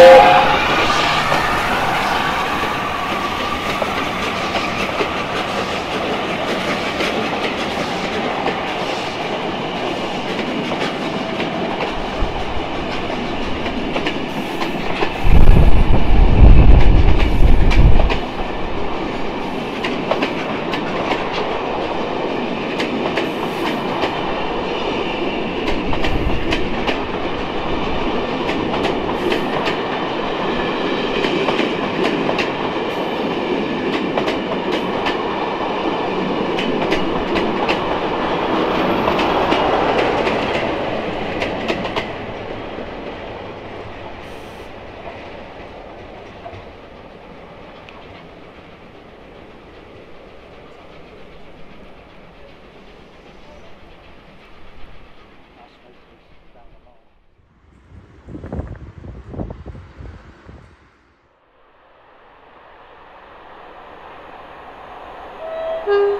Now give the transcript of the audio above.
Oh! Mm-hmm.